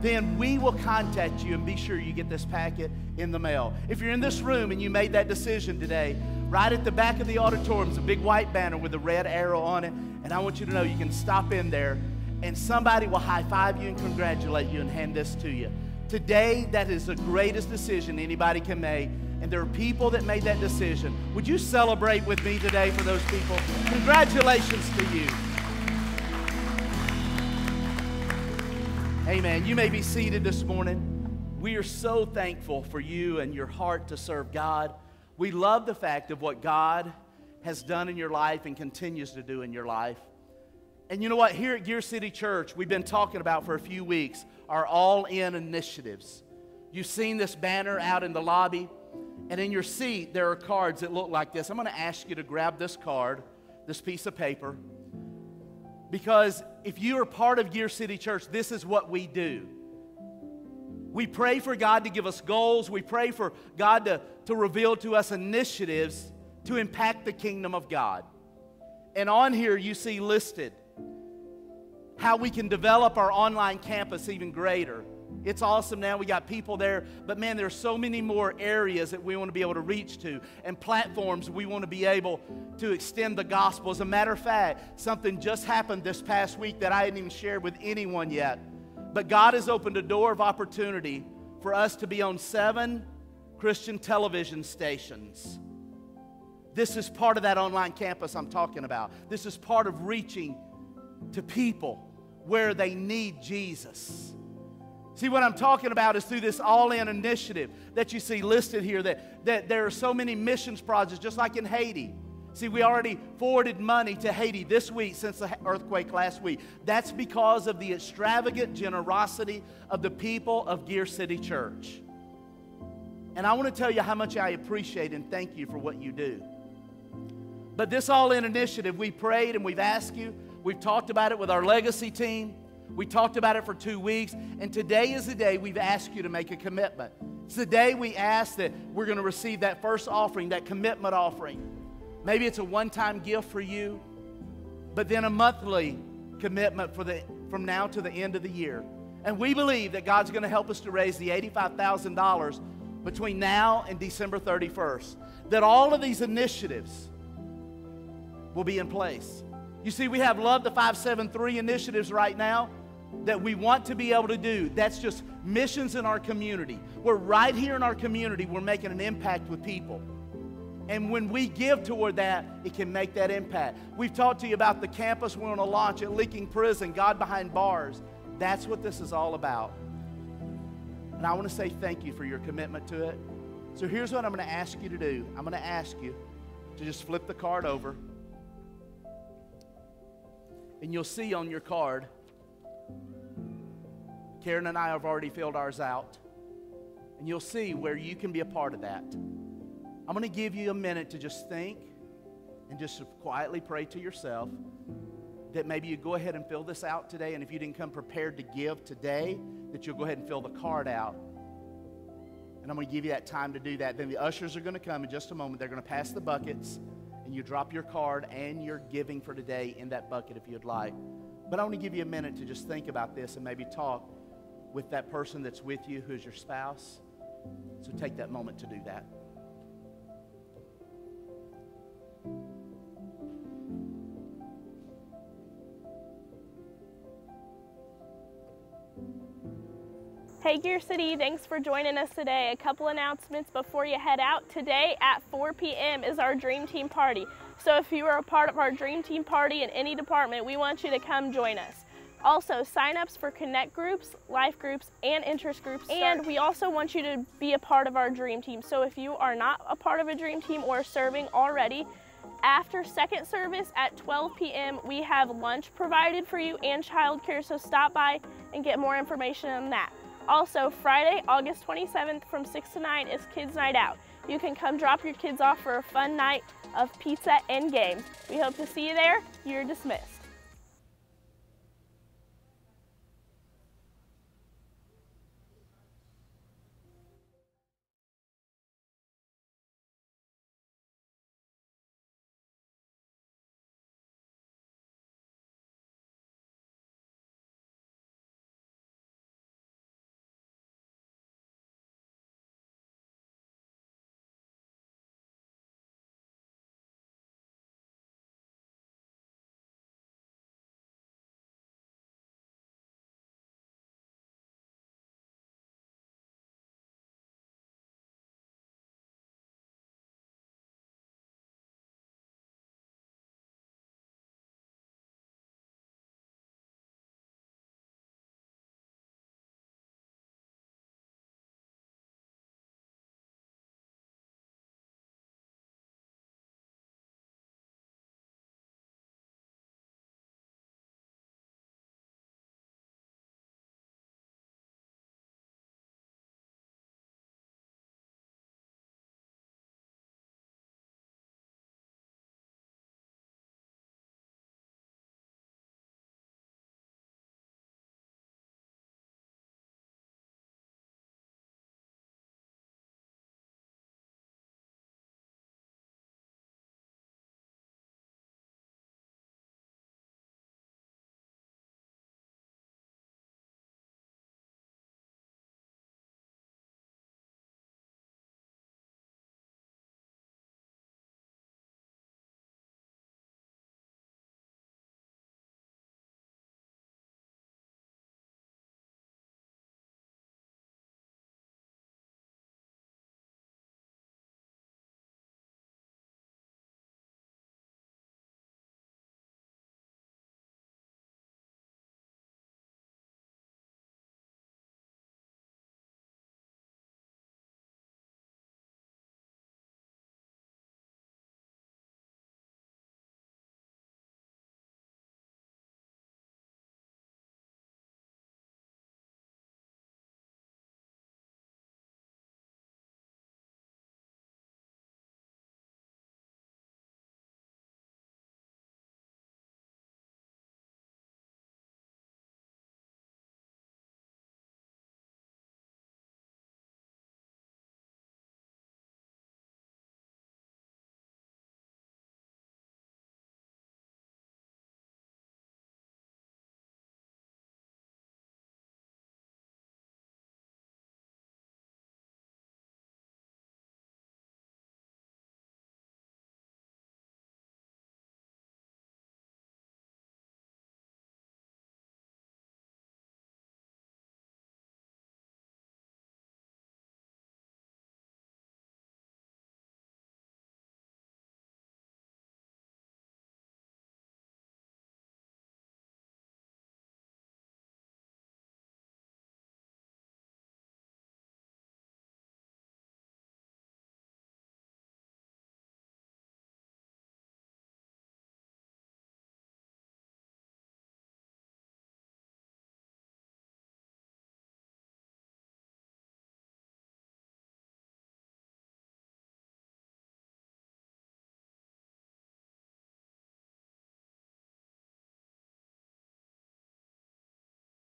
[SPEAKER 4] then we will contact you and be sure you get this packet in the mail. If you're in this room and you made that decision today, right at the back of the auditorium is a big white banner with a red arrow on it. And I want you to know you can stop in there and somebody will high five you and congratulate you and hand this to you. Today, that is the greatest decision anybody can make. And there are people that made that decision. Would you celebrate with me today for those people? Congratulations to you. Amen. You may be seated this morning. We are so thankful for you and your heart to serve God. We love the fact of what God has done in your life and continues to do in your life. And you know what? Here at Gear City Church, we've been talking about for a few weeks our all in initiatives. You've seen this banner out in the lobby, and in your seat, there are cards that look like this. I'm going to ask you to grab this card, this piece of paper, because if you are part of Gear City Church, this is what we do. We pray for God to give us goals. We pray for God to, to reveal to us initiatives to impact the kingdom of God. And on here, you see listed how we can develop our online campus even greater. It's awesome now. We got people there, but man, there's so many more areas that we want to be able to reach to and platforms we want to be able to extend the gospel. As a matter of fact, something just happened this past week that I hadn't even shared with anyone yet. But God has opened a door of opportunity for us to be on seven Christian television stations. This is part of that online campus I'm talking about. This is part of reaching to people where they need Jesus. See, what I'm talking about is through this all in initiative that you see listed here, that, that there are so many missions projects, just like in Haiti. See, we already forwarded money to Haiti this week since the earthquake last week. That's because of the extravagant generosity of the people of Gear City Church. And I want to tell you how much I appreciate and thank you for what you do. But this all in initiative, we prayed and we've asked you, we've talked about it with our legacy team. We talked about it for two weeks, and today is the day we've asked you to make a commitment. It's the day we ask that we're going to receive that first offering, that commitment offering. Maybe it's a one time gift for you, but then a monthly commitment for the, from now to the end of the year. And we believe that God's going to help us to raise the $85,000 between now and December 31st. That all of these initiatives will be in place. You see, we have Love the 573 initiatives right now that we want to be able to do. That's just missions in our community. We're right here in our community, we're making an impact with people. And when we give toward that, it can make that impact. We've talked to you about the campus we're going to launch at Licking Prison, God Behind Bars. That's what this is all about. And I want to say thank you for your commitment to it. So here's what I'm going to ask you to do I'm going to ask you to just flip the card over. And you'll see on your card, Karen and I have already filled ours out. And you'll see where you can be a part of that. I'm going to give you a minute to just think and just quietly pray to yourself that maybe you go ahead and fill this out today. And if you didn't come prepared to give today, that you'll go ahead and fill the card out. And I'm going to give you that time to do that. Then the ushers are going to come in just a moment. They're going to pass the buckets, and you drop your card and your giving for today in that bucket if you'd like. But I want to give you a minute to just think about this and maybe talk with that person that's with you who's your spouse. So take that moment to do that.
[SPEAKER 6] Hey Gear City, thanks for joining us today. A couple announcements before you head out. Today at 4 p.m. is our Dream Team Party. So if you are a part of our Dream Team Party in any department, we want you to come join us. Also, sign-ups for connect groups, life groups, and interest groups. And we also want you to be a part of our dream team. So if you are not a part of a dream team or serving already, after second service at 12 p.m., we have lunch provided for you and childcare. So stop by and get more information on that. Also, Friday, August 27th from 6 to 9 is Kids Night Out. You can come drop your kids off for a fun night of pizza and games. We hope to see you there. You're dismissed.